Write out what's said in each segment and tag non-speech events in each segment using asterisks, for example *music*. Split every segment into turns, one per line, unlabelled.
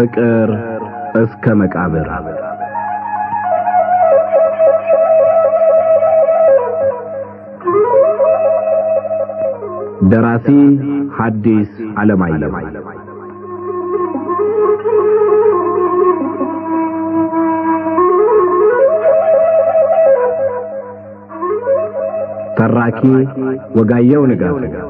ፍቅር እስከ መቃብር። ደራሲ ሐዲስ ዓለማየሁ ተራኪ ወጋየሁ ንጋቱ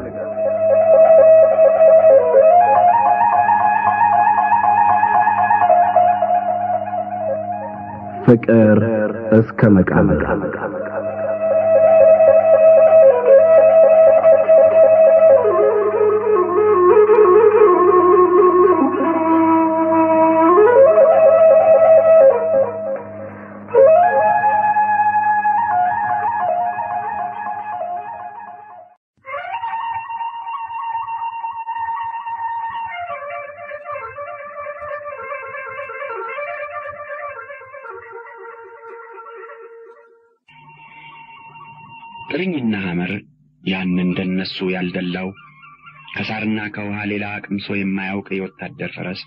ፍቅር እስከ መቃብር
ጥርኝና ሐመር ያን እንደነሱ ያልደላው ከሳርና ከውሃ ሌላ ቅምሶ የማያውቅ የወታደር ፈረስ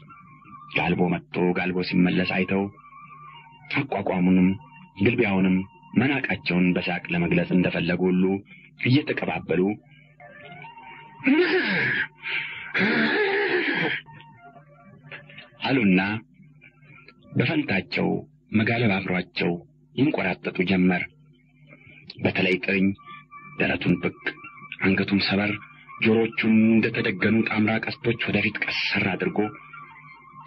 ጋልቦ መጥቶ ጋልቦ ሲመለስ አይተው አቋቋሙንም ግልቢያውንም መናቃቸውን በሳቅ ለመግለጽ እንደፈለጉ ሁሉ እየተቀባበሉ አሉና በፈንታቸው መጋለብ አብሯቸው ይንቆራጠጡ ጀመር። በተለይ ጥርኝ ደረቱን ብቅ አንገቱን ሰበር ጆሮቹን እንደተደገኑ ጣምራ ቀስቶች ወደፊት ቀሰር አድርጎ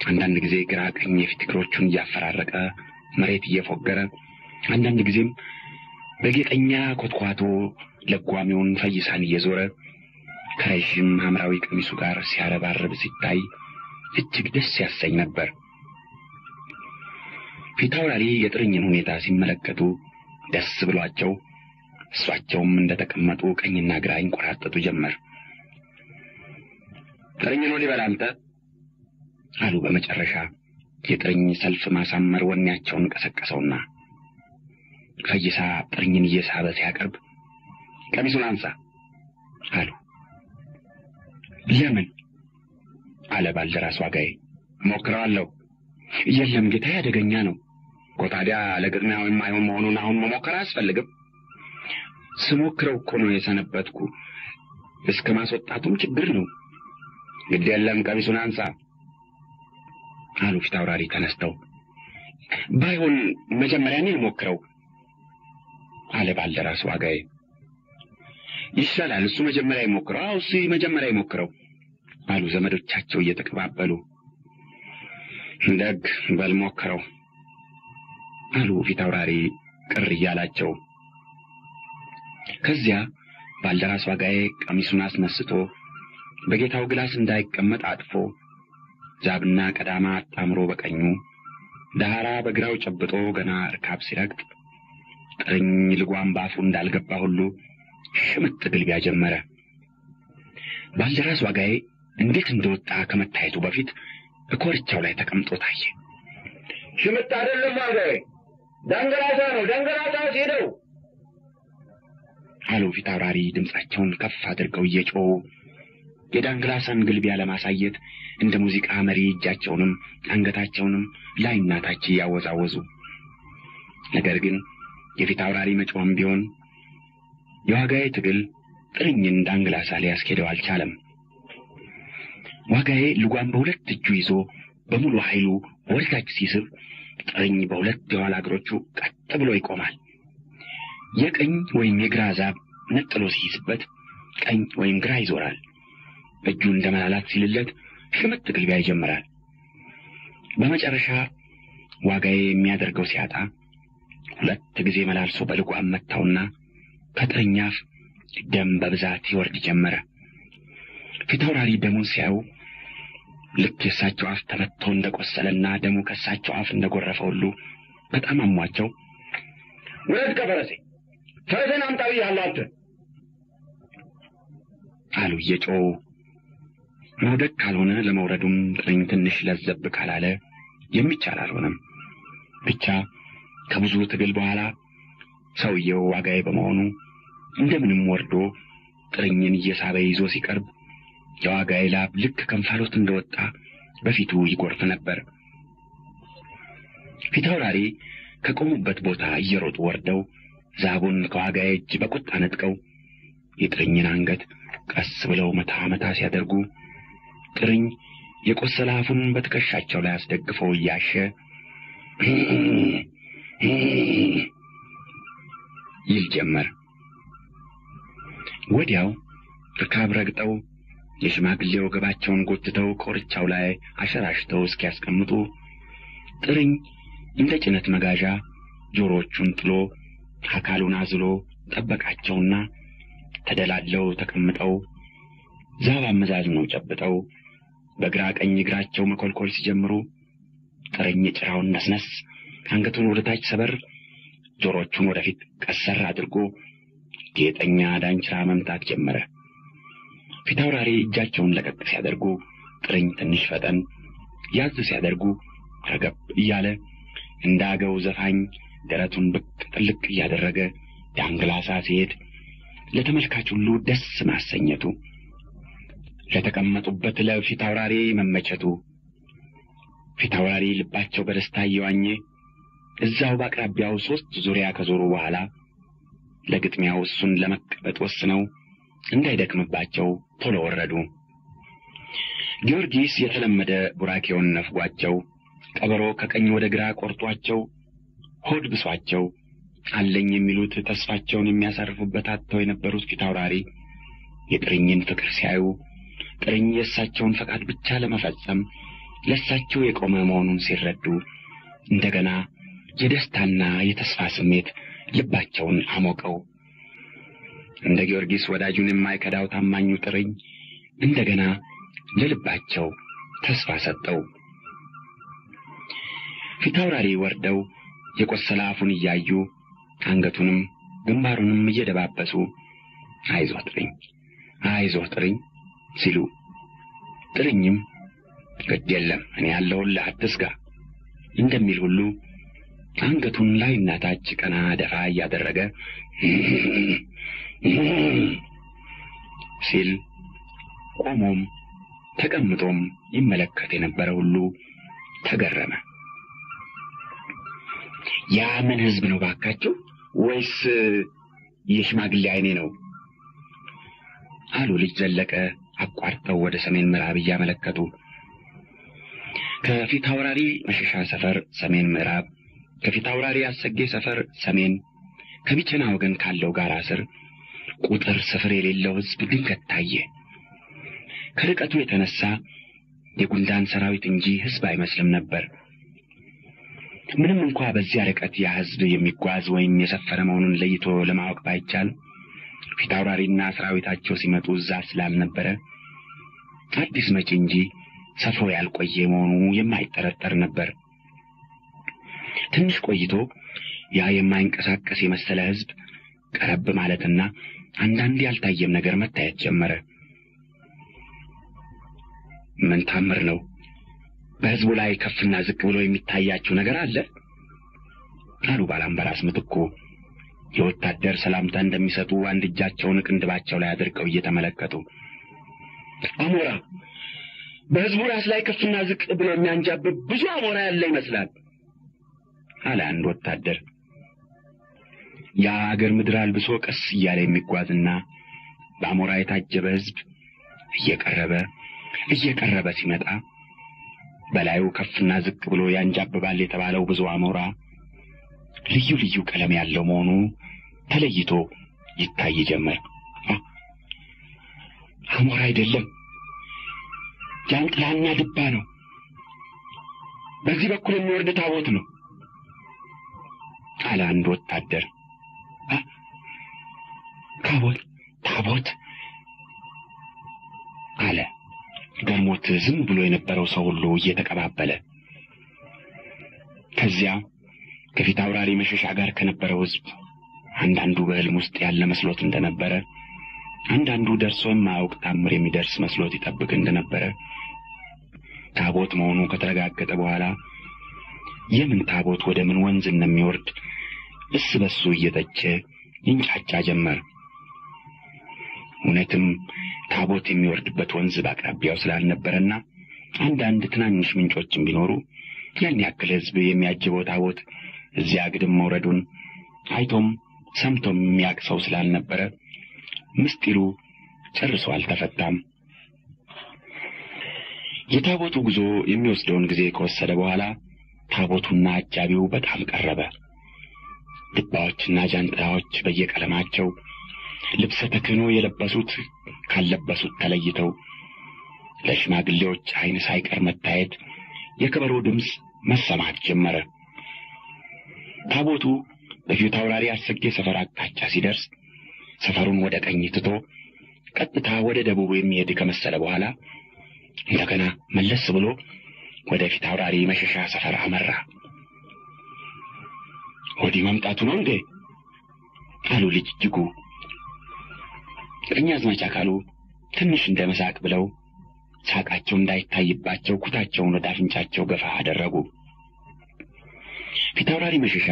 አንዳንድ ጊዜ ግራ ቀኝ የፊት እግሮቹን እያፈራረቀ መሬት እየፎገረ አንዳንድ ጊዜም በጌጠኛ ኮትኳቶ ለጓሚውን ፈይሳን እየዞረ ከረዥም ሐምራዊ ቀሚሱ ጋር ሲያረባርብ ሲታይ እጅግ ደስ ያሰኝ ነበር። ፊታውራሪ የጥርኝን ሁኔታ ሲመለከቱ ደስ ብሏቸው እሷቸውም እንደተቀመጡ ቀኝና ግራ ይንቆራጠጡ ጀመር። ጥርኝን ወዲህ በል አንተ አሉ። በመጨረሻ የጥርኝ ሰልፍ ማሳመር ወኔያቸውን ቀሰቀሰውና ፈይሳ ጥርኝን እየሳበ ሲያቀርብ ቀሚሱን አንሳ አሉ። ለምን አለ ባልደራስ ዋጋዬ። ሞክረዋለሁ። የለም ጌታዬ፣ አደገኛ ነው ታዲያ ለግጥሚያው የማይሆን መሆኑን አሁን መሞከር አያስፈልግም። ስሞክረው እኮ ነው የሰነበትኩ። እስከ ማስወጣቱም ችግር ነው። ግድ የለም ቀሚሱን አንሳ አሉ ፊት አውራሪ ተነስተው። ባይሆን መጀመሪያ እኔ ልሞክረው አለ ባልደራስ ዋጋዬ። ይሻላል፣ እሱ መጀመሪያ ይሞክረው። አዎ እሱ መጀመሪያ ይሞክረው አሉ ዘመዶቻቸው እየተቀባበሉ። ደግ በል ሞክረው አሉ ፊት አውራሪ ቅር እያላቸው። ከዚያ ባልደራስ ዋጋዬ ቀሚሱን አስነስቶ በጌታው ግላስ እንዳይቀመጥ አጥፎ ዛብና ቀዳማ አጣምሮ በቀኙ ዳህራ በግራው ጨብጦ ገና እርካብ ሲረግጥ ጥርኝ ልጓም ባፉ እንዳልገባ ሁሉ ሽምጥ ግልቢያ ጀመረ። ባልደራስ ዋጋዬ እንዴት እንደወጣ ከመታየቱ በፊት እኮርቻው ላይ ተቀምጦ ታየ።
ሽምጥ አይደለም ዋጋዬ፣ ደንገላሳ ነው። ደንገላሳ ሲሄደው
አሉ ፊት አውራሪ ድምፃቸውን ከፍ አድርገው እየጮሁ የዳንግላሳን ግልቢያ ለማሳየት እንደ ሙዚቃ መሪ እጃቸውንም አንገታቸውንም ላይና ታች እያወዛወዙ። ነገር ግን የፊት አውራሪ መጮህም ቢሆን የዋጋዬ ትግል ጥርኝን ዳንግላሳ ሊያስኬደው አልቻለም። ዋጋዬ ልጓም በሁለት እጁ ይዞ በሙሉ ኃይሉ ወደታች ሲስብ ጥርኝ በሁለት የኋላ እግሮቹ ቀጥ ብሎ ይቆማል። የቀኝ ወይም የግራ ዛብ ነጥሎ ሲይዝበት ቀኝ ወይም ግራ ይዞራል። እጁ እንደ መላላት ሲልለት ሽምጥ ግልቢያ ይጀምራል። በመጨረሻ ዋጋዬ የሚያደርገው ሲያጣ ሁለት ጊዜ መላልሶ በልጓም መታውና ከጥርኝ አፍ ደም በብዛት ይወርድ ጀመረ። ፊታውራሪ ደሙን ሲያዩ ልክ የእሳቸው አፍ ተመትቶ እንደቆሰለና ደሙ ከእሳቸው አፍ እንደጎረፈ ሁሉ በጣም አሟቸው።
ውረድ ከፈረሴ ፈረሴን አምጣ ብያለሁ አንተ
አሉ እየጮሁ። መውደቅ ካልሆነ ለመውረዱም ጥርኝ ትንሽ ለዘብ ካላለ የሚቻል አልሆነም። ብቻ ከብዙ ትግል በኋላ ሰውየው ዋጋዬ በመሆኑ እንደምንም ወርዶ ጥርኝን እየሳበ ይዞ ሲቀርብ የዋጋዬ ላብ ልክ ከንፋሎት እንደወጣ በፊቱ ይጎርፍ ነበር። ፊታውራሪ ከቆሙበት ቦታ እየሮጡ ወርደው ዛቡን ከዋጋዬ እጅ በቁጣ ነጥቀው የጥርኝን አንገት ቀስ ብለው መታ መታ ሲያደርጉ ጥርኝ የቆሰለ አፉን በትከሻቸው ላይ አስደግፈው እያሸ ይል ጀመር። ወዲያው ርካብ ረግጠው የሽማግሌ ወገባቸውን ጎትተው ኮርቻው ላይ አሸራሽተው እስኪያስቀምጡ ጥርኝ እንደ ጭነት መጋዣ ጆሮቹን ጥሎ አካሉን አዝሎ ጠበቃቸውና ተደላለው ተቀምጠው ዛብ አመዛዝነው ጨብጠው በግራ ቀኝ እግራቸው መኮልኮል ሲጀምሩ ጥርኝ ጭራውን ነስነስ አንገቱን ወደ ታች ሰበር ጆሮቹን ወደፊት ቀሰር አድርጎ ጌጠኛ ዳንችራ መምታት ጀመረ። ፊታውራሪ እጃቸውን ለቀቅ ሲያደርጉ ጥርኝ ትንሽ ፈጠን ያዝ ሲያደርጉ ረገብ እያለ እንደ አገው ዘፋኝ ደረቱን ብቅ ጥልቅ እያደረገ ዳንግላሳ ሲሄድ ለተመልካች ሁሉ ደስ ማሰኘቱ ለተቀመጡበት ለፊታውራሪ መመቸቱ። ፊታውራሪ ልባቸው በደስታ እየዋኘ እዛው በአቅራቢያው ሦስት ዙሪያ ከዞሩ በኋላ ለግጥሚያው እሱን ለመቀበጥ ወስነው እንዳይደክምባቸው ቶሎ ወረዱ። ጊዮርጊስ የተለመደ ቡራኬውን ነፍጓቸው፣ ቀበሮ ከቀኝ ወደ ግራ ቆርጧቸው፣ ሆድ ብሷቸው አለኝ የሚሉት ተስፋቸውን የሚያሳርፉበት አጥተው የነበሩት ፊታውራሪ የጥርኝን ፍቅር ሲያዩ ጥርኝ የእሳቸውን ፈቃድ ብቻ ለመፈጸም ለእሳቸው የቆመ መሆኑን ሲረዱ እንደገና የደስታና የተስፋ ስሜት ልባቸውን አሞቀው። እንደ ጊዮርጊስ ወዳጁን የማይከዳው ታማኙ ጥርኝ እንደገና ለልባቸው ተስፋ ሰጠው። ፊታውራሪ ወርደው የቆሰለ አፉን እያዩ አንገቱንም ግንባሩንም እየደባበሱ አይዞህ ጥርኝ፣ አይዞህ ጥርኝ ሲሉ ጥርኝም ግድ የለም እኔ ያለሁልህ አትስጋ እንደሚል ሁሉ አንገቱን ላይና ታች ቀና ደፋ እያደረገ *clears throat* ሲል ቆሞም ተቀምጦም ይመለከት የነበረ ሁሉ ተገረመ። ያ ምን ሕዝብ ነው ባካችሁ? ወይስ የሽማግሌ አይኔ ነው? አሉ ልጅ ዘለቀ አቋርጠው ወደ ሰሜን ምዕራብ እያመለከቱ። ከፊት አውራሪ መሸሻ ሰፈር ሰሜን ምዕራብ፣ ከፊት አውራሪ አሰጌ ሰፈር ሰሜን፣ ከቢቸና ወገን ካለው ጋራ ስር ቁጥር ስፍር የሌለው ሕዝብ ድንገት ታየ። ከርቀቱ የተነሳ የጉንዳን ሰራዊት እንጂ ሕዝብ አይመስልም ነበር። ምንም እንኳ በዚያ ርቀት ያ ሕዝብ የሚጓዝ ወይም የሰፈረ መሆኑን ለይቶ ለማወቅ ባይቻል ፊት አውራሪና ሰራዊታቸው ሲመጡ እዛ ስላልነበረ አዲስ መጪ እንጂ ሰፍሮ ያልቆየ መሆኑ የማይጠረጠር ነበር። ትንሽ ቆይቶ ያ የማይንቀሳቀስ የመሰለ ሕዝብ ቀረብ ማለትና አንዳንድ ያልታየም ነገር መታየት ጀመረ። ምን ታምር ነው? በሕዝቡ ላይ ከፍና ዝቅ ብሎ የሚታያችሁ ነገር አለ? አሉ ባላምበራስ ምትኩ የወታደር ሰላምታ እንደሚሰጡ አንድ እጃቸውን ቅንድባቸው ላይ አድርገው እየተመለከቱ። አሞራ በሕዝቡ ራስ ላይ ከፍና ዝቅ ብሎ የሚያንጃብብ ብዙ አሞራ ያለ ይመስላል አለ አንድ ወታደር። ያ አገር ምድር አልብሶ ቀስ እያለ የሚጓዝና በአሞራ የታጀበ ሕዝብ እየቀረበ እየቀረበ ሲመጣ በላዩ ከፍና ዝቅ ብሎ ያንጃብባል የተባለው ብዙ አሞራ ልዩ ልዩ ቀለም ያለው መሆኑ ተለይቶ ይታይ ጀመር። አሞራ አይደለም፣ ጃንጥላና ድባ ነው። በዚህ በኩል የሚወርድ ታቦት ነው አለ አንድ ወታደር። ታቦት ታቦት አለ ገርሞት ዝም ብሎ የነበረው ሰው ሁሉ እየተቀባበለ ከዚያ ከፊት አውራሪ መሸሻ ጋር ከነበረው ሕዝብ አንዳንዱ በሕልም ውስጥ ያለ መስሎት እንደነበረ፣ አንዳንዱ ደርሶ የማያውቅ ታምር የሚደርስ መስሎት ይጠብቅ እንደነበረ ታቦት መሆኑ ከተረጋገጠ በኋላ የምን ታቦት ወደ ምን ወንዝ እንደሚወርድ እስ በሱ እየተቸ ይንጫጫ ጀመር። እውነትም ታቦት የሚወርድበት ወንዝ በአቅራቢያው ስላልነበረና አንዳንድ ትናንሽ ምንጮችም ቢኖሩ ያን ያክል ሕዝብ የሚያጅበው ታቦት እዚያ ግድም መውረዱን አይቶም ሰምቶም የሚያውቅ ሰው ስላልነበረ ምስጢሩ ጨርሶ አልተፈታም። የታቦቱ ጉዞ የሚወስደውን ጊዜ ከወሰደ በኋላ ታቦቱና አጃቢው በጣም ቀረበ። ድባዎችና ጃንጥላዎች በየቀለማቸው ልብሰ ተክህኖ የለበሱት ካልለበሱት ተለይተው ለሽማግሌዎች ዓይን ሳይቀር መታየት፣ የከበሮ ድምፅ መሰማት ጀመረ። ታቦቱ በፊት አውራሪ አሰጌ ሰፈር አቅጣጫ ሲደርስ ሰፈሩን ወደ ቀኝ ትቶ ቀጥታ ወደ ደቡብ የሚሄድ ከመሰለ በኋላ እንደገና መለስ ብሎ ወደ ፊት አውራሪ መሸሻ ሰፈር አመራ። ወዲህ መምጣቱ ነው እንዴ? አሉ ልጅ እጅጉ። ቀኛዝማች አካሉ ትንሽ እንደ መሳቅ ብለው ሳቃቸው እንዳይታይባቸው ኩታቸውን ወደ አፍንጫቸው ገፋ አደረጉ። ፊት አውራሪ መሸሻ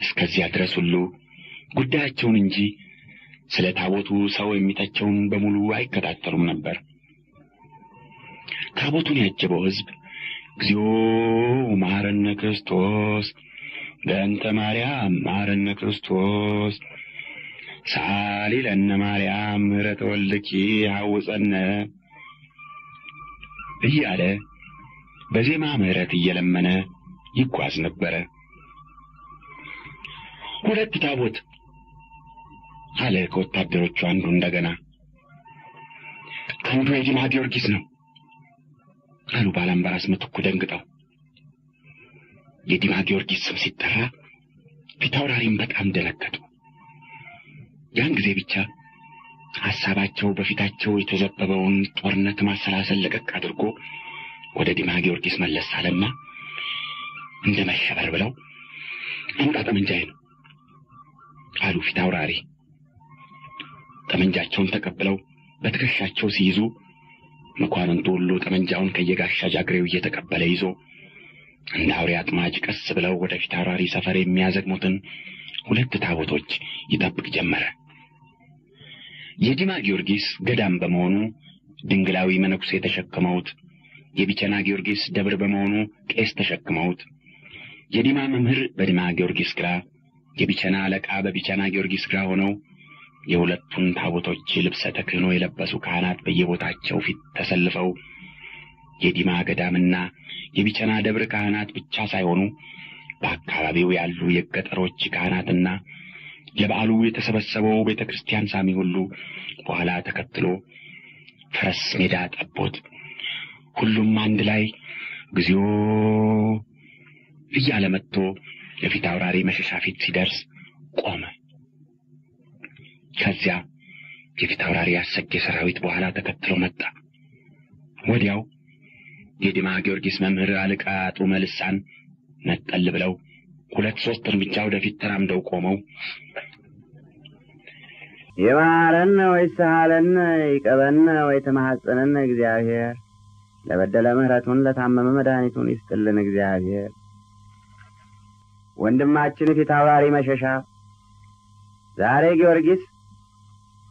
እስከዚያ ድረስ ሁሉ ጉዳያቸውን እንጂ ስለ ታቦቱ ሰው የሚተቸውን በሙሉ አይከታተሉም ነበር። ታቦቱን ያጀበው ሕዝብ እግዚኦ መሐረነ ክርስቶስ በእንተ ማርያም መሐረነ ክርስቶስ ሳሊ ለነ ማርያም ምሕረተ ወልድኪ ሐውፀነ እያለ በዜማ ምሕረት እየለመነ ይጓዝ ነበረ። ሁለት ታቦት አለ ከወታደሮቹ አንዱ እንደገና። አንዱ የዲማ ጊዮርጊስ ነው አሉ ባላምባራስ ምትኩ ደንግጠው። የዲማ ጊዮርጊስ ስም ሲጠራ ፊታውራሪም በጣም ደነገጡ። ያን ጊዜ ብቻ ሐሳባቸው በፊታቸው የተዘበበውን ጦርነት ማሰላሰል ለቀቅ አድርጎ ወደ ዲማ ጊዮርጊስ መለስ አለና እንደ መሸበር ብለው አምጣ ጠመንጃዬ ነው አሉ ፊታውራሪ። ጠመንጃቸውን ተቀብለው በትከሻቸው ሲይዙ መኳንንቱ ሁሉ ጠመንጃውን ከየጋሻ ጃግሬው እየተቀበለ ይዞ እንደ አውሬ አጥማጅ ቀስ ብለው ወደ ፊት አውራሪ ሰፈር የሚያዘግሙትን ሁለት ታቦቶች ይጠብቅ ጀመረ። የዲማ ጊዮርጊስ ገዳም በመሆኑ ድንግላዊ መነኩሴ ተሸክመውት፣ የቢቸና ጊዮርጊስ ደብር በመሆኑ ቄስ ተሸክመውት፣ የዲማ መምህር በዲማ ጊዮርጊስ ግራ፣ የቢቸና አለቃ በቢቸና ጊዮርጊስ ግራ ሆነው የሁለቱን ታቦቶች ልብሰ ተክህኖ የለበሱ ካህናት በየቦታቸው ፊት ተሰልፈው የዲማ ገዳምና የቢቸና ደብር ካህናት ብቻ ሳይሆኑ በአካባቢው ያሉ የገጠሮች ካህናትና ለበዓሉ የተሰበሰበው ቤተ ክርስቲያን ሳሚ ሁሉ በኋላ ተከትሎ ፈረስ ሜዳ ጠቦት ሁሉም አንድ ላይ እግዚኦ እያለ መጥቶ የፊት አውራሪ መሸሻ ፊት ሲደርስ ቆመ። ከዚያ የፊት አውራሪ ያሰጌ ሰራዊት በኋላ ተከትሎ መጣ። ወዲያው የዲማ ጊዮርጊስ መምህር አለቃ ጡመ ልሳን ነጠል ብለው ሁለት ሦስት እርምጃ ወደፊት ተራምደው ቆመው
ይማረን ወይስሃለን ይቀበን ወይ ተማሐፀንን እግዚአብሔር ለበደለ ምሕረቱን ለታመመ መድኃኒቱን ይስጥልን እግዚአብሔር። ወንድማችን ፊት አውራሪ መሸሻ ዛሬ ጊዮርጊስ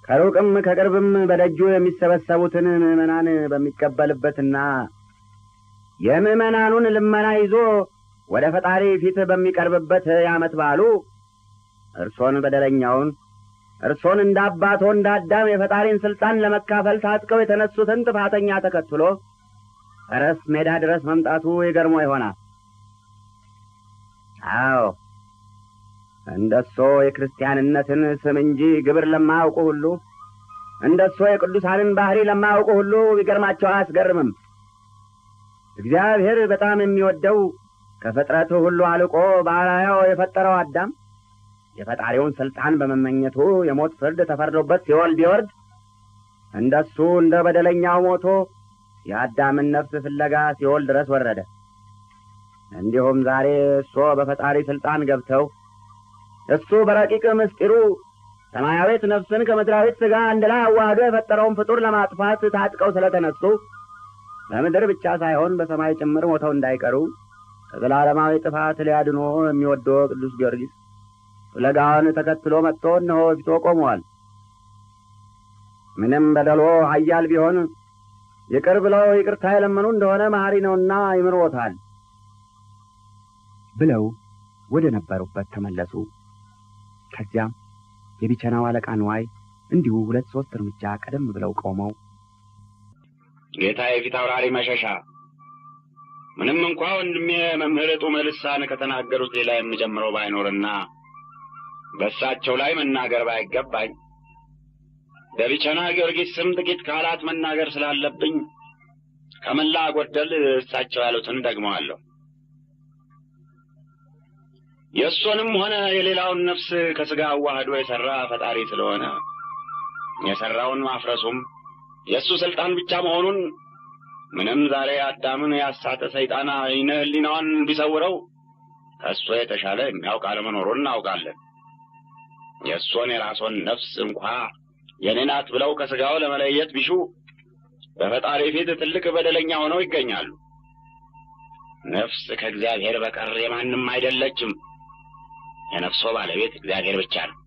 ከሩቅም ከቅርብም በደጁ የሚሰበሰቡትን ምዕመናን በሚቀበልበትና የምዕመናኑን ልመና ይዞ ወደ ፈጣሪ ፊት በሚቀርብበት የዓመት በዓሉ እርሶን በደለኛውን እርሶን እንደ አባቶ እንደ አዳም የፈጣሪን ሥልጣን ለመካፈል ታጥቀው የተነሱትን ጥፋተኛ ተከትሎ ፈረስ ሜዳ ድረስ መምጣቱ ይገርሞ ይሆናል። አዎ እንደሶ የክርስቲያንነትን ስም እንጂ ግብር ለማያውቁ ሁሉ እንደሶ የቅዱሳንን ባሕሪ ለማያውቁ ሁሉ ቢገርማቸው አያስገርምም። እግዚአብሔር በጣም የሚወደው ከፍጥረቱ ሁሉ አልቆ በአርአያው የፈጠረው አዳም የፈጣሪውን ሥልጣን በመመኘቱ የሞት ፍርድ ተፈርዶበት ሲኦል ቢወርድ እንደሱ እንደ በደለኛው ሞቶ የአዳምን ነፍስ ፍለጋ ሲኦል ድረስ ወረደ። እንዲሁም ዛሬ እሶ በፈጣሪ ሥልጣን ገብተው እሱ በረቂቅ ምስጢሩ ሰማያዊት ነፍስን ከምድራዊት ሥጋ አንድ ላይ አዋህዶ የፈጠረውን ፍጡር ለማጥፋት ታጥቀው ስለተነሱ በምድር ብቻ ሳይሆን በሰማይ ጭምር ሞተው እንዳይቀሩ ከዘላለማዊ ጥፋት ሊያድኖ የሚወደው ቅዱስ ጊዮርጊስ ፍለጋውን ተከትሎ መጥቶ እነሆ ፊቶ ቆመዋል። ምንም በደሎ ኃያል ቢሆን ይቅር ብለው ይቅርታ የለመኑ እንደሆነ መሐሪ ነውና ይምርዎታል ብለው ወደ ነበሩበት ተመለሱ። ከዚያም የቢቸናው አለቃ ንዋይ እንዲሁ ሁለት ሦስት እርምጃ ቀደም ብለው ቆመው
ጌታ የፊት አውራሪ መሸሻ፣ ምንም እንኳ ወንድሜ መምህር ጡመ ልሳን ከተናገሩት ሌላ የምጀምረው ባይኖርና በእሳቸው ላይ መናገር ባይገባኝ በቢቸና ጊዮርጊስ ስም ጥቂት ቃላት መናገር ስላለብኝ ከመላ ጎደል እሳቸው ያሉትን ደግመዋለሁ። የእሱንም ሆነ የሌላውን ነፍስ ከሥጋ አዋህዶ የሠራ ፈጣሪ ስለሆነ የሠራውን ማፍረሱም የእሱ ሥልጣን ብቻ መሆኑን ምንም ዛሬ አዳምን ያሳተ ሰይጣን ዓይነ ሕሊናዋን ቢሰውረው ከእሱ የተሻለ የሚያውቅ አለመኖሩን እናውቃለን። የእሱን የራሶን ነፍስ እንኳ የኔ ናት ብለው ከሥጋው ለመለየት ቢሹ በፈጣሪ ፊት ትልቅ በደለኛ ሆነው ይገኛሉ። ነፍስ ከእግዚአብሔር በቀር የማንም አይደለችም። የነፍሶ ባለቤት እግዚአብሔር ብቻ ነው።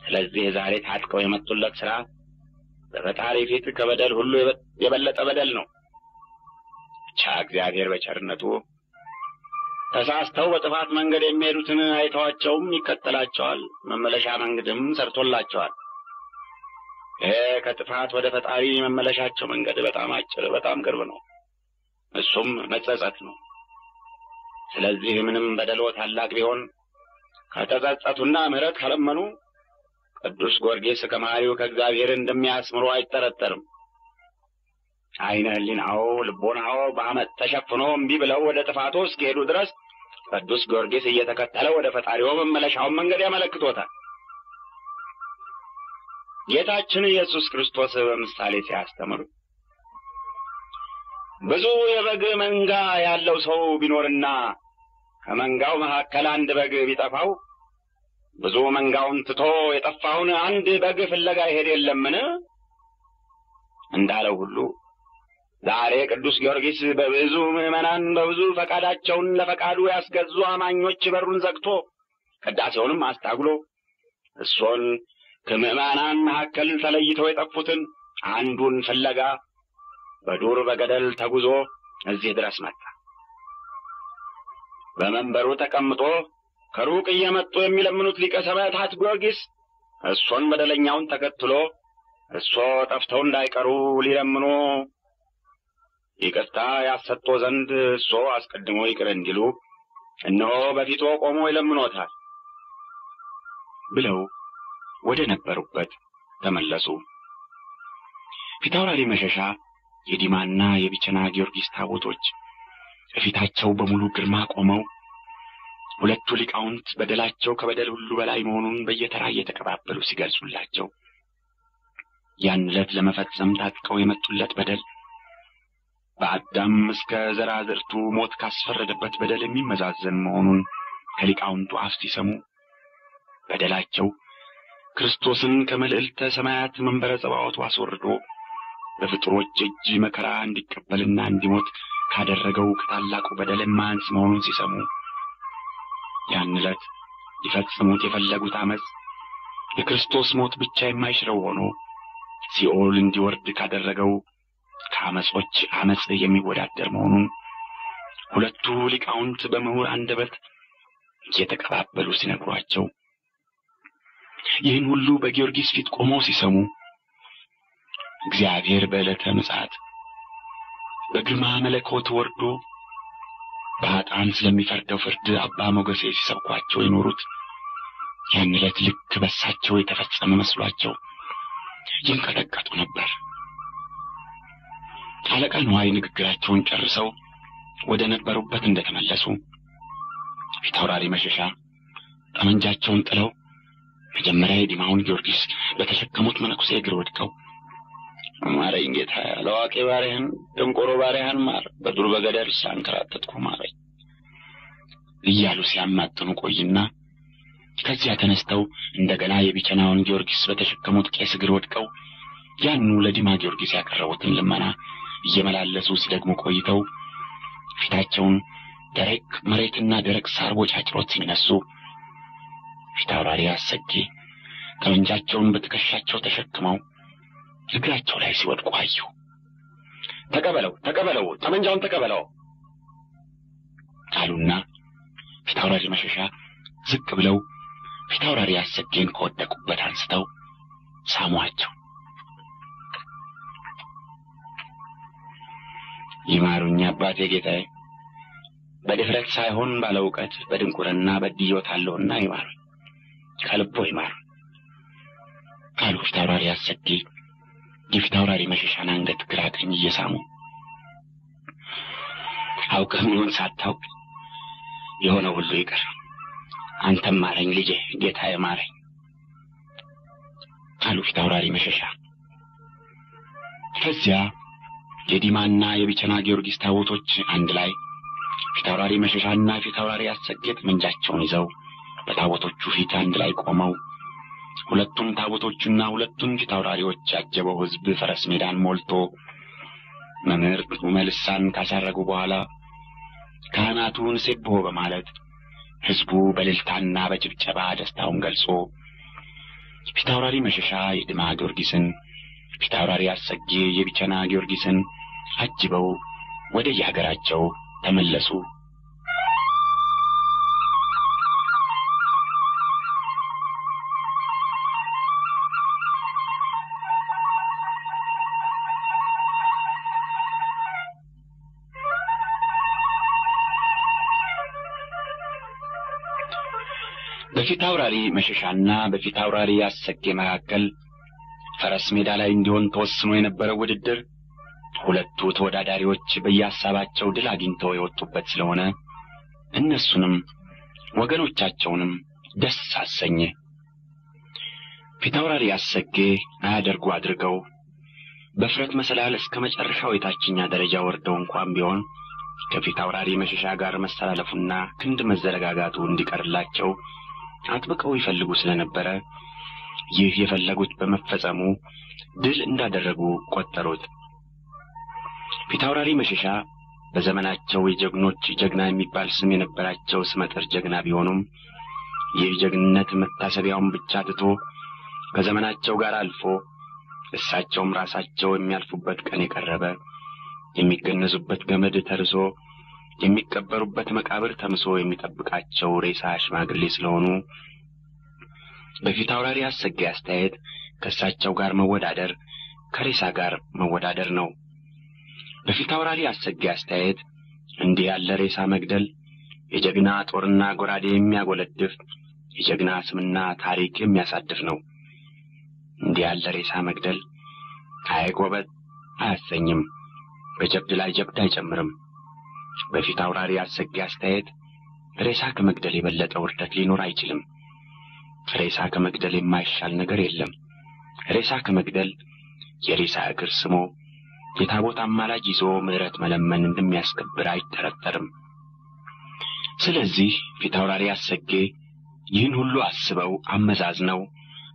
ስለዚህ ዛሬ ታጥቀው የመጡለት ሥራ በፈጣሪ ፊት ከበደል ሁሉ የበለጠ በደል ነው። ብቻ እግዚአብሔር በቸርነቱ ተሳስተው በጥፋት መንገድ የሚሄዱትን አይተዋቸውም ይከተላቸዋል። መመለሻ መንገድም ሰርቶላቸዋል። ይሄ ከጥፋት ወደ ፈጣሪ መመለሻቸው መንገድ በጣም አጭር፣ በጣም ቅርብ ነው። እሱም መጸጸት ነው። ስለዚህ ምንም በደሎ ታላቅ ቢሆን ከተጸጸቱና ምሕረት ከለመኑ ቅዱስ ጊዮርጊስ ከመሐሪው ከእግዚአብሔር እንደሚያስምሩ አይጠረጠርም። ዓይነ ሕሊናው ልቦናው በአመት ተሸፍኖ እምቢ ብለው ወደ ጥፋቱ እስኪሄዱ ድረስ ቅዱስ ጊዮርጊስ እየተከተለ ወደ ፈጣሪው መመለሻውን መንገድ ያመለክቶታል። ጌታችን ኢየሱስ ክርስቶስ በምሳሌ ሲያስተምር ብዙ የበግ መንጋ ያለው ሰው ቢኖርና ከመንጋው መካከል አንድ በግ ቢጠፋው ብዙ መንጋውን ትቶ የጠፋውን አንድ በግ ፍለጋ ይሄድ የለምን? እንዳለው ሁሉ ዛሬ ቅዱስ ጊዮርጊስ በብዙ ምዕመናን በብዙ ፈቃዳቸውን ለፈቃዱ ያስገዙ አማኞች በሩን ዘግቶ ቅዳሴውንም አስታግሎ እሱን ከምዕመናን መካከል ተለይተው የጠፉትን አንዱን ፍለጋ በዱር በገደል ተጉዞ እዚህ ድረስ መጣ። በመንበሩ ተቀምጦ ከሩቅ እየመጡ የሚለምኑት ሊቀ ሰማዕታት ጊዮርጊስ እሱን በደለኛውን ተከትሎ እሶ ጠፍተው እንዳይቀሩ ሊለምኑ ይቅርታ ያሰጦ ዘንድ እሶ አስቀድሞ ይቅር እንዲሉ እነሆ በፊቶ ቆሞ ይለምኖታል ብለው ወደ ነበሩበት ተመለሱ። ፊታውራሪ መሸሻ የዲማና የቢቸና ጊዮርጊስ ታቦቶች በፊታቸው በሙሉ ግርማ ቆመው ሁለቱ ሊቃውንት በደላቸው ከበደል ሁሉ በላይ መሆኑን በየተራ እየተቀባበሉ ሲገልጹላቸው ያን ዕለት ለመፈጸም ታጥቀው የመጡለት በደል በአዳም እስከ ዘራዝርቱ ሞት ካስፈረደበት በደል የሚመዛዘን መሆኑን ከሊቃውንቱ አፍ ሲሰሙ በደላቸው ክርስቶስን ከመልዕልተ ሰማያት መንበረ ጸባዖቱ አስወርዶ በፍጡሮች እጅ መከራ እንዲቀበልና እንዲሞት ካደረገው ከታላቁ በደል የማያንስ መሆኑን ሲሰሙ ያን ዕለት ሊፈጽሙት የፈለጉት አመፅ የክርስቶስ ሞት ብቻ የማይሽረው ሆኖ ሲኦል እንዲወርድ ካደረገው ከአመጾች አመፅ የሚወዳደር መሆኑን ሁለቱ ሊቃውንት በምሁር አንደበት እየተቀባበሉ ሲነግሯቸው ይህን ሁሉ በጊዮርጊስ ፊት ቆመው ሲሰሙ እግዚአብሔር በዕለተ ምጽአት በግርማ መለኮት ወርዶ በኃጥአን ስለሚፈርደው ፍርድ አባ ሞገሴ ሲሰብኳቸው የኖሩት ያን ዕለት ልክ በሳቸው የተፈጸመ መስሏቸው ይንቀጠቀጡ ነበር። አለቃ ንዋይ ንግግራቸውን ጨርሰው ወደ ነበሩበት እንደተመለሱ ፊታውራሪ መሸሻ ጠመንጃቸውን ጥለው መጀመሪያ የዲማውን ጊዮርጊስ በተሸከሙት መነኩሴ እግር ወድቀው ማረኝ ጌታ፣ ለዋቂ ባሪያህን ደንቆሮ ባሪያህን ማር፣ በዱር በገደል ሳንከራተትኩ ማረኝ እያሉ ሲያማጥኑ ቆይና ከዚያ ተነስተው እንደገና የቢቸናውን ጊዮርጊስ በተሸከሙት ቄስ እግር ወድቀው ያኑ ለዲማ ጊዮርጊስ ያቀረቡትን ልመና እየመላለሱ ሲደግሙ ቆይተው ፊታቸውን ደረቅ መሬትና ደረቅ ሳር ቦጫጭሮት ሲነሱ ፊታውራሪ አሰጌ ጠመንጃቸውን በትከሻቸው ተሸክመው እግራቸው ላይ ሲወድቁ አዩ።
ተቀበለው፣ ተቀበለው፣ ጠመንጃውን ተቀበለው
አሉና ፊታውራሪ መሸሻ ዝቅ ብለው ፊታውራሪ አሰጌን ከወደቁበት አንስተው ሳሟቸው። ይማሩኝ አባቴ ጌታዬ፣ በድፍረት ሳይሆን ባለ እውቀት በድንቁርና በድዮታለሁና ይማሩኝ፣ ከልቦ ይማሩ አሉ ፊታውራሪ አሰጌ የፊታውራሪ መሸሻን አንገት ግራ ቀኝ እየሳሙ አውቅህም ይሁን ሳታውቅ የሆነ ሁሉ ይቅር። አንተም ማረኝ ልጄ፣ ጌታዬ ማረኝ አሉ ፊታውራሪ መሸሻ። ከዚያ የዲማና የቢቸና ጊዮርጊስ ታቦቶች አንድ ላይ ፊታውራሪ መሸሻና ፊታውራሪ አሰጌጥ መንጃቸውን ይዘው በታቦቶቹ ፊት አንድ ላይ ቆመው ሁለቱም ታቦቶቹና ሁለቱም ፊታውራሪዎች ያጀበው ሕዝብ ፈረስ ሜዳን ሞልቶ መምህር መልሳን ካሳረጉ በኋላ ካህናቱን ሴብሖ በማለት ሕዝቡ በእልልታና በጭብጨባ ደስታውን ገልጾ ፊታውራሪ መሸሻ የድማ ጊዮርጊስን፣ ፊታውራሪ አሰጌ የቢቸና ጊዮርጊስን አጅበው ወደ የሀገራቸው ተመለሱ። በፊት አውራሪ መሸሻና በፊት አውራሪ አሰጌ መካከል ፈረስ ሜዳ ላይ እንዲሆን ተወስኖ የነበረው ውድድር ሁለቱ ተወዳዳሪዎች በየሀሳባቸው ድል አግኝተው የወጡበት ስለሆነ እነሱንም ወገኖቻቸውንም ደስ አሰኘ። ፊታውራሪ አሰጌ አያደርጉ አድርገው በፍረት መሰላል እስከ መጨረሻው የታችኛ ደረጃ ወርደው እንኳን ቢሆን ከፊት አውራሪ መሸሻ ጋር መሰላለፉና ክንድ መዘረጋጋቱ እንዲቀርላቸው አጥብቀው ይፈልጉ ስለነበረ ይህ የፈለጉት በመፈጸሙ ድል እንዳደረጉ ቆጠሩት። ፊታውራሪ መሸሻ በዘመናቸው የጀግኖች ጀግና የሚባል ስም የነበራቸው ስመጥር ጀግና ቢሆኑም ይህ ጀግንነት መታሰቢያውን ብቻ ትቶ ከዘመናቸው ጋር አልፎ እሳቸውም ራሳቸው የሚያልፉበት ቀን የቀረበ የሚገነዙበት ገመድ ተርሶ የሚቀበሩበት መቃብር ተምሶ የሚጠብቃቸው ሬሳ ሽማግሌ ስለሆኑ በፊት አውራሪ አሰጌ አስተያየት ከእሳቸው ጋር መወዳደር ከሬሳ ጋር መወዳደር ነው። በፊት አውራሪ አሰጌ አስተያየት እንዲህ ያለ ሬሳ መግደል የጀግና ጦርና ጎራዴ የሚያጎለድፍ የጀግና ስምና ታሪክ የሚያሳድፍ ነው። እንዲህ ያለ ሬሳ መግደል አያጎበጥ አያሰኝም፣ በጀብድ ላይ ጀብድ አይጨምርም። በፊት አውራሪ አሰጌ አስተያየት ሬሳ ከመግደል የበለጠ ውርደት ሊኖር አይችልም። ሬሳ ከመግደል የማይሻል ነገር የለም። ሬሳ ከመግደል የሬሳ እግር ስሞ የታቦት አማላጅ ይዞ ምሕረት መለመን እንደሚያስከብር አይጠረጠርም። ስለዚህ ፊት አውራሪ አሰጌ ይህን ሁሉ አስበው አመዛዝነው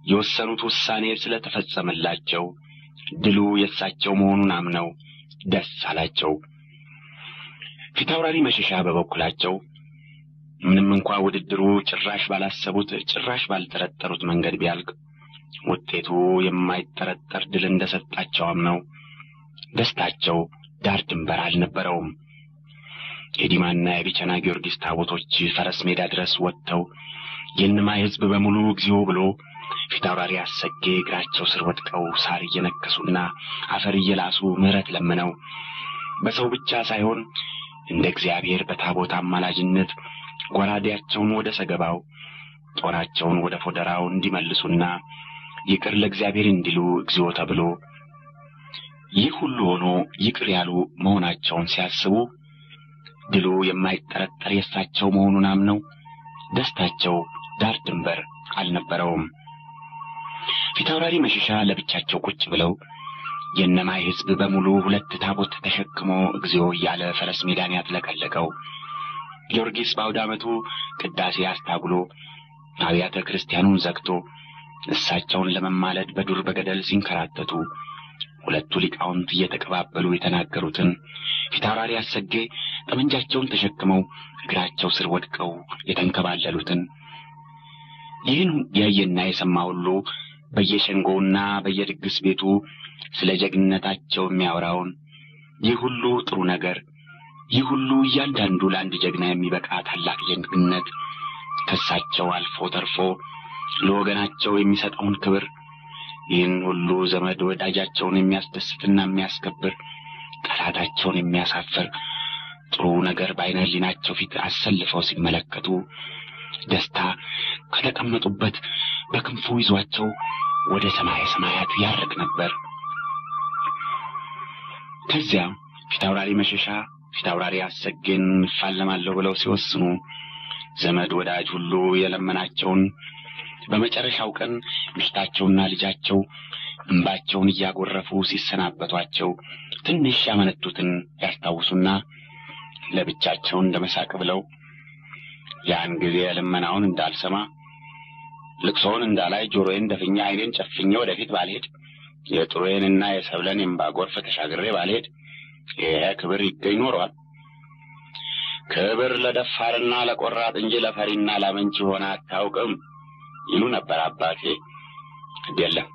የወሰኑት ውሳኔ ስለተፈጸመላቸው ድሉ የእሳቸው መሆኑን አምነው ደስ አላቸው። ፊት አውራሪ መሸሻ በበኩላቸው ምንም እንኳ ውድድሩ ጭራሽ ባላሰቡት ጭራሽ ባልጠረጠሩት መንገድ ቢያልቅ ውጤቱ የማይጠረጠር ድል እንደሰጣቸው አምነው ደስታቸው ዳር ድንበር አልነበረውም። የዲማና የቢቸና ጊዮርጊስ ታቦቶች ፈረስ ሜዳ ድረስ ወጥተው የእነማይ ሕዝብ በሙሉ እግዚኦ ብሎ ፊት አውራሪ አሰጌ እግራቸው ስር ወድቀው ሳር እየነከሱና አፈር እየላሱ ምሕረት ለምነው በሰው ብቻ ሳይሆን እንደ እግዚአብሔር በታቦት አማላጅነት ጎራዴያቸውን ወደ ሰገባው ጦራቸውን ወደ ፎደራው እንዲመልሱና ይቅር ለእግዚአብሔር እንዲሉ እግዚኦ ተብሎ ይህ ሁሉ ሆኖ ይቅር ያሉ መሆናቸውን ሲያስቡ ድሉ የማይጠረጠር የእሳቸው መሆኑን አምነው ደስታቸው ዳር ድንበር አልነበረውም። ፊታውራሪ መሸሻ ለብቻቸው ቁጭ ብለው የእነማይ ሕዝብ በሙሉ ሁለት ታቦት ተሸክሞ እግዚኦ እያለ ፈረስ ሜዳን ያጥለቀለቀው። ጊዮርጊስ በአውደ ዓመቱ ቅዳሴ አስታጉሎ አብያተ ክርስቲያኑን ዘግቶ እሳቸውን ለመማለድ በዱር በገደል ሲንከራተቱ ሁለቱ ሊቃውንት እየተቀባበሉ የተናገሩትን ፊታውራሪ አሰጌ ጠመንጃቸውን ተሸክመው እግራቸው ስር ወድቀው የተንከባለሉትን ይህን ያየና የሰማ ሁሉ በየሸንጎውና በየድግስ ቤቱ ስለ ጀግንነታቸው የሚያወራውን ይህ ሁሉ ጥሩ ነገር፣ ይህ ሁሉ እያንዳንዱ ለአንድ ጀግና የሚበቃ ታላቅ ጀግንነት ከሳቸው አልፎ ተርፎ ለወገናቸው የሚሰጠውን ክብር ይህን ሁሉ ዘመድ ወዳጃቸውን የሚያስደስትና የሚያስከብር ጠላታቸውን የሚያሳፍር ጥሩ ነገር በዓይነ ሕሊናቸው ፊት አሰልፈው ሲመለከቱ ደስታ ከተቀመጡበት በክንፉ ይዟቸው ወደ ሰማየ ሰማያት ያርግ ነበር። ከዚያ ፊታውራሪ መሸሻ ፊታውራሪ አሰጌን እፋለማለሁ ብለው ሲወስኑ ዘመድ ወዳጅ ሁሉ የለመናቸውን በመጨረሻው ቀን ሚስታቸውና ልጃቸው እንባቸውን እያጎረፉ ሲሰናበቷቸው ትንሽ ያመነቱትን ያስታውሱና ለብቻቸው እንደ መሳቅ ብለው ያን ጊዜ ልመናውን እንዳልሰማ ልቅሶውን እንዳላይ ጆሮዬን ደፍኛ ዓይኔን ጨፍኜ ወደፊት ባልሄድ የጥሩዬንና የሰብለን የእምባ ጎርፍ ተሻግሬ ባልሄድ ይሄ ክብር ይገኝ ኖሯል። ክብር ለደፋርና ለቆራጥ እንጂ ለፈሪና ላመንጭ ሆነ አታውቅም ይሉ ነበር አባቴ። ግድ የለም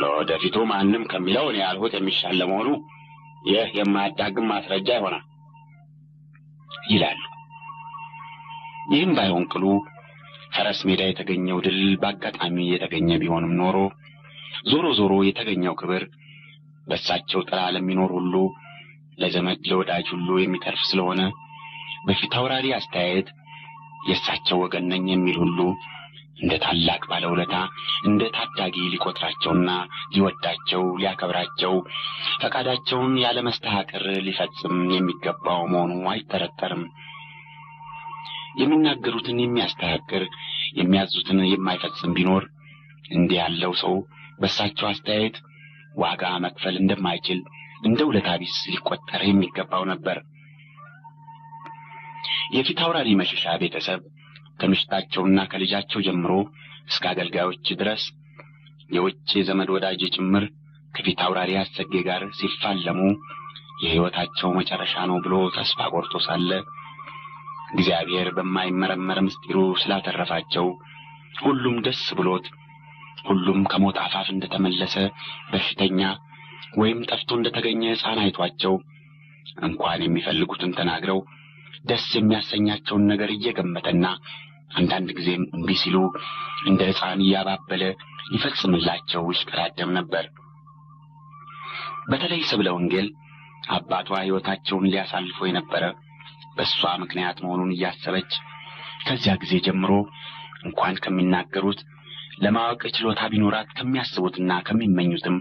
ለወደፊቱ ማንም ከሚለው እኔ ያልሁት የሚሻል ለመሆኑ ይህ የማያዳግም ማስረጃ ይሆናል ይላሉ። ይህም ባይሆን ቅሉ ፈረስ ሜዳ የተገኘው ድል በአጋጣሚ የተገኘ ቢሆንም ኖሮ ዞሮ ዞሮ የተገኘው ክብር በእሳቸው ጥላ ለሚኖር ሁሉ ለዘመድ ለወዳጅ ሁሉ የሚተርፍ ስለሆነ በፊት አውራሪ አስተያየት የእሳቸው ወገን ነኝ የሚል ሁሉ እንደ ታላቅ ባለውለታ እንደ ታዳጊ ሊቆጥራቸውና ሊወዳቸው ሊያከብራቸው ፈቃዳቸውን ያለ ሊፈጽም የሚገባው መሆኑ አይጠረጠርም። የሚናገሩትን የሚያስተሐቅር የሚያዙትን የማይፈጽም ቢኖር እንዲህ ያለው ሰው በእሳቸው አስተያየት ዋጋ መክፈል እንደማይችል እንደ ውለታ ቢስ ሊቆጠር የሚገባው ነበር። የፊት አውራሪ መሸሻ ቤተሰብ ከምሽታቸውና ከልጃቸው ጀምሮ እስከ አገልጋዮች ድረስ የውጭ ዘመድ ወዳጅ ጭምር ከፊት አውራሪ አሰጌ ጋር ሲፋለሙ የሕይወታቸው መጨረሻ ነው ብሎ ተስፋ ቆርጦ ሳለ እግዚአብሔር በማይመረመር ምስጢሩ ስላተረፋቸው ሁሉም ደስ ብሎት ሁሉም ከሞት አፋፍ እንደተመለሰ በሽተኛ ወይም ጠፍቶ እንደተገኘ ሕፃን አይቷቸው እንኳን የሚፈልጉትን ተናግረው ደስ የሚያሰኛቸውን ነገር እየገመተና አንዳንድ ጊዜም እምቢ ሲሉ እንደ ሕፃን እያባበለ ይፈጽምላቸው ይሽቀዳደም ነበር። በተለይ ስብለ ወንጌል አባቷ ሕይወታቸውን ሊያሳልፎ የነበረ በእሷ ምክንያት መሆኑን እያሰበች ከዚያ ጊዜ ጀምሮ እንኳን ከሚናገሩት ለማወቅ ችሎታ ቢኖራት ከሚያስቡትና ከሚመኙትም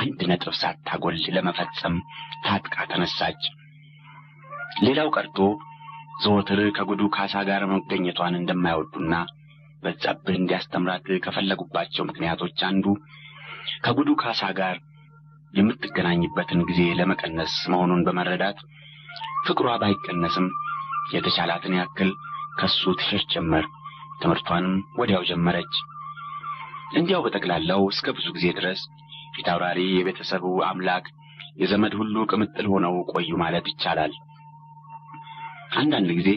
አንድ ነጥብ ሳታጎል ለመፈጸም ታጥቃ ተነሳች። ሌላው ቀርቶ ዘወትር ከጉዱ ካሳ ጋር መገኘቷን እንደማይወዱና በዛብህ እንዲያስተምራት ከፈለጉባቸው ምክንያቶች አንዱ ከጉዱ ካሳ ጋር የምትገናኝበትን ጊዜ ለመቀነስ መሆኑን በመረዳት ፍቅሯ ባይቀነስም የተቻላትን ያክል ከሱ ትሸሽ ጀመር። ትምህርቷንም ወዲያው ጀመረች። እንዲያው በጠቅላላው እስከ ብዙ ጊዜ ድረስ ፊታውራሪ የቤተሰቡ አምላክ የዘመድ ሁሉ ቅምጥል ሆነው ቆዩ ማለት ይቻላል። አንዳንድ ጊዜ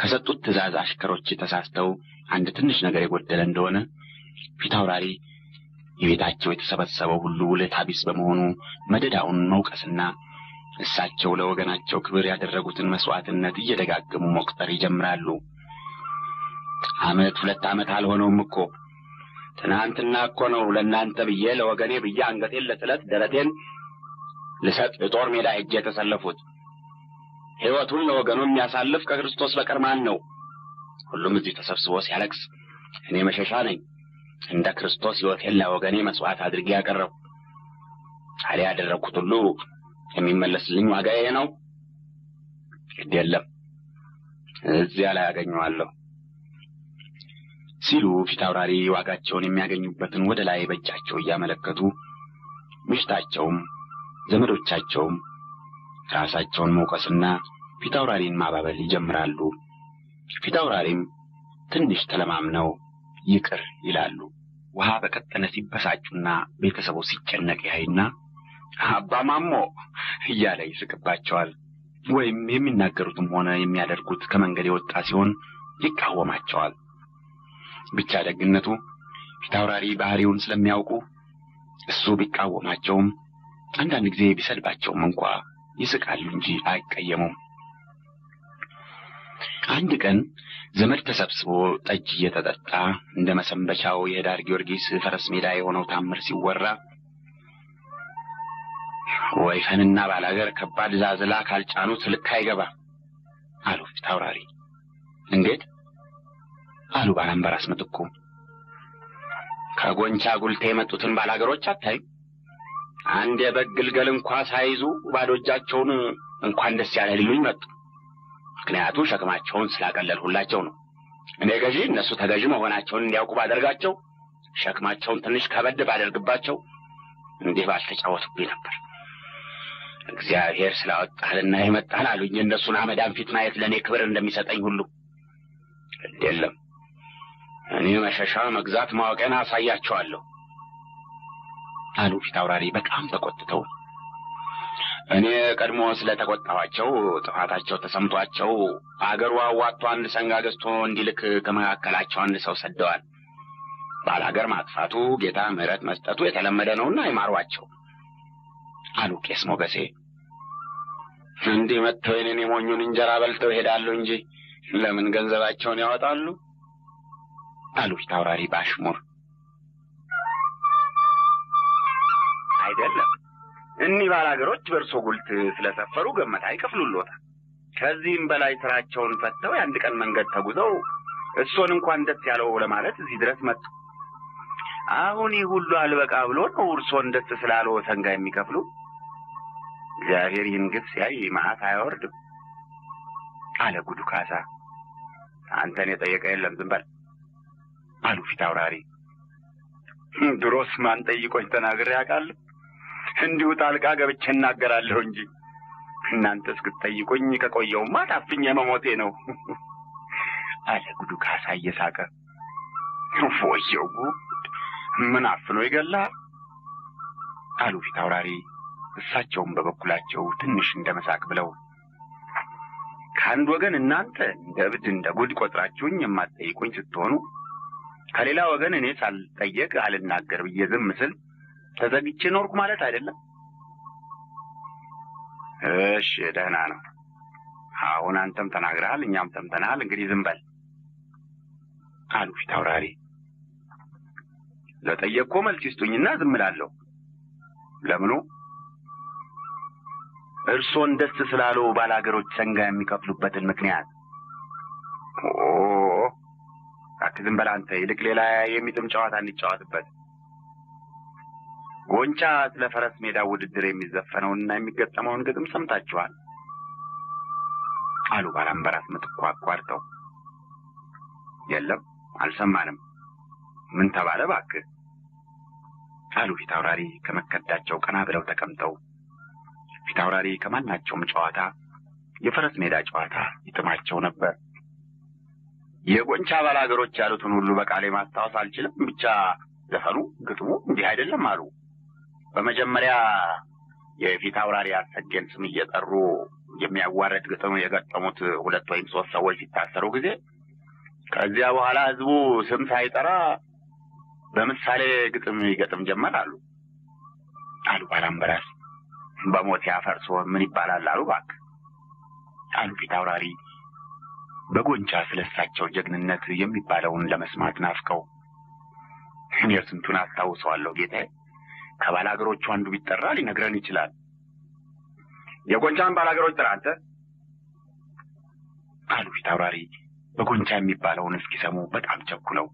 ከሰጡት ትእዛዝ አሽከሮች ተሳስተው አንድ ትንሽ ነገር የጎደለ እንደሆነ ፊታውራሪ የቤታቸው የተሰበሰበው ሁሉ ውለታ በመሆኑ መደዳውን መውቀስና እሳቸው ለወገናቸው ክብር ያደረጉትን መስዋዕትነት እየደጋገሙ መቁጠር ይጀምራሉ። ዓመት ሁለት ዓመት አልሆነውም እኮ ትናንትና እኮ ነው ለእናንተ ብዬ ለወገኔ ብዬ አንገቴን ለስለት ደረቴን ልሰጥ የጦር ሜዳ ሄጄ የተሰለፉት። ሕይወቱን ለወገኑ የሚያሳልፍ ከክርስቶስ በቀር ማን ነው? ሁሉም እዚህ ተሰብስቦ ሲያለቅስ እኔ መሸሻ ነኝ። እንደ ክርስቶስ ሕይወቴን ለወገኔ መሥዋዕት አድርጌ ያቀረቡ ታዲያ ያደረግኩት ሁሉ የሚመለስልኝ ዋጋ ይሄ ነው? ግድ የለም እዚያ ላይ ያገኘዋለሁ ሲሉ ፊት አውራሪ ዋጋቸውን የሚያገኙበትን ወደ ላይ በእጃቸው እያመለከቱ ምሽታቸውም ዘመዶቻቸውም ራሳቸውን መውቀስና ፊት አውራሪን ማባበል ይጀምራሉ። ፊት አውራሪም ትንሽ ተለማምነው ይቅር ይላሉ። ውሃ በቀጠነ ሲበሳጩና ቤተሰቡ ሲጨነቅ ያይና አባ ማሞ እያለ ይስቅባቸዋል። ወይም የሚናገሩትም ሆነ የሚያደርጉት ከመንገድ የወጣ ሲሆን ይቃወማቸዋል። ብቻ ደግነቱ ፊት አውራሪ ባህሪውን ስለሚያውቁ እሱ ቢቃወማቸውም አንዳንድ ጊዜ ቢሰድባቸውም እንኳ ይስቃሉ እንጂ አይቀየሙም። አንድ ቀን ዘመድ ተሰብስቦ ጠጅ እየተጠጣ እንደ መሰንበቻው የህዳር ጊዮርጊስ ፈረስ ሜዳ የሆነው ታምር ሲወራ ወይፈንና ባላገር ከባድ ዛዝላ ካልጫኑት ልክ አይገባ አሉ ፊት አውራሪ። እንዴት አሉ ባላምበራስ ምትኩ። ከጎንቻ ጉልቴ የመጡትን ባላገሮች አታይም? አንድ የበግ ግልገል እንኳ ሳይዙ ባዶ እጃቸውን እንኳን ደስ ያለ ሊሉኝ መጡ። ምክንያቱ ሸክማቸውን ስላቀለልሁላቸው ነው። እኔ ገዢ፣ እነሱ ተገዢ መሆናቸውን እንዲያውቁ ባደርጋቸው፣ ሸክማቸውን ትንሽ ከበድ ባደርግባቸው እንዲህ ባልተጫወቱብኝ ነበር። እግዚአብሔር ስላወጣህልና የመጣህን አሉኝ። እነሱን አመዳም ፊት ማየት ለእኔ ክብር እንደሚሰጠኝ ሁሉ የለም እኔ መሸሻ መግዛት ማወቄን አሳያቸዋለሁ አሉ ፊት አውራሪ በጣም ተቆጥተው። እኔ ቀድሞ ስለተቆጣኋቸው ጥፋታቸው ተሰምቷቸው አገሩ አዋጥቶ አንድ ሰንጋ ገዝቶ እንዲልክ ከመካከላቸው አንድ ሰው ሰደዋል። ባላገር ማጥፋቱ ጌታ ምሕረት መስጠቱ የተለመደ ነውና አይማሯቸው አሉ ቄስ ሞገሴ። እንዲህ መጥተው የኔን የሞኙን እንጀራ በልተው ይሄዳሉ እንጂ ለምን ገንዘባቸውን ያወጣሉ? አሉ ፊት አውራሪ ባሽሙር። አይደለም እኒህ ባላገሮች በእርሶ ጉልት ስለሰፈሩ ገመታ ይከፍሉሎታል። ከዚህም በላይ ስራቸውን ፈተው የአንድ ቀን መንገድ ተጉዘው እሶን እንኳን ደስ ያለው ለማለት እዚህ ድረስ መጡ። አሁን ይህ ሁሉ አልበቃ ብሎ ነው እርሶን ደስ ስላለው ሰንጋ የሚከፍሉ? እግዚአብሔር ይህን ግፍ ሲያይ መዓት አያወርድም አለ ጉዱ ካሳ። አንተን የጠየቀ የለም ዝም በል አሉ ፊት አውራሪ። ድሮስ ማን ጠይቆኝ ተናግሬ ያውቃለሁ? እንዲሁ ጣልቃ ገብቼ እናገራለሁ እንጂ እናንተ እስክትጠይቁኝ ከቆየውማ ታፍኜ መሞቴ ነው *laughs* አለ ጉዱ ካሳ እየሳቀ። ወየው ጉድ! ምን አፍኖ ይገላል? አሉ ፊት አውራሪ። እሳቸውም በበኩላቸው ትንሽ እንደ መሳቅ ብለው ከአንድ ወገን እናንተ እንደ እብድ እንደ ጉድ ቆጥራችሁኝ የማትጠይቁኝ ስትሆኑ ከሌላ ወገን እኔ ሳልጠየቅ አልናገር ብዬ ዝም ስል ተዘግቼ ኖርኩ ማለት አይደለም። እሺ ደህና ነው። አሁን አንተም ተናግረሃል፣ እኛም ሰምተናል። እንግዲህ ዝም በል አሉ ፊት አውራሪ። ለጠየቅኮ መልስ ይስጡኝና ዝም እላለሁ። ለምኑ? እርሶን ደስ ስላለው ባላገሮች ሰንጋ የሚከፍሉበትን ምክንያት። እባክህ ዝም ይልቅ ሌላ የሚጥም ጨዋታ እንጫወትበት። ጎንቻ ስለ ፈረስ ሜዳ ውድድር የሚዘፈነውንና የሚገጠመውን ግጥም ሰምታችኋል አሉ ባላምበራስ ምትኩ አቋርጠው። የለም አልሰማንም። ምን ተባለ እባክህ? አሉ ፊት አውራሪ ከመከዳቸው ቀና ብለው ተቀምጠው። ፊት አውራሪ ከማናቸውም ጨዋታ የፈረስ ሜዳ ጨዋታ ይጥማቸው ነበር። የጎንቻ ባላገሮች ያሉትን ሁሉ በቃሌ ማስታወስ አልችልም። ብቻ ዘፈኑ፣ ግጥሙ እንዲህ አይደለም አሉ። በመጀመሪያ የፊት አውራሪ አሰጌን ስም እየጠሩ የሚያዋረድ ግጥም የገጠሙት ሁለት ወይም ሶስት ሰዎች ሲታሰሩ ጊዜ ከዚያ በኋላ ህዝቡ ስም ሳይጠራ በምሳሌ ግጥም ይገጥም ጀመር አሉ አሉ ባላምበራስ። በሞት ያፈርሶ ምን ይባላል አሉ እባክህ አሉ ፊት አውራሪ በጎንቻ ስለ እሳቸው ጀግንነት የሚባለውን ለመስማት ናፍቀው። እኔ ስንቱን አስታውሰዋለሁ ጌታዬ። ከባላገሮቹ አንዱ ቢጠራ ሊነግረን ይችላል። የጎንቻን ባላገሮች ጥራ አንተ አሉ ፊት አውራሪ በጎንቻ የሚባለውን እስኪሰሙ በጣም ቸኩለው።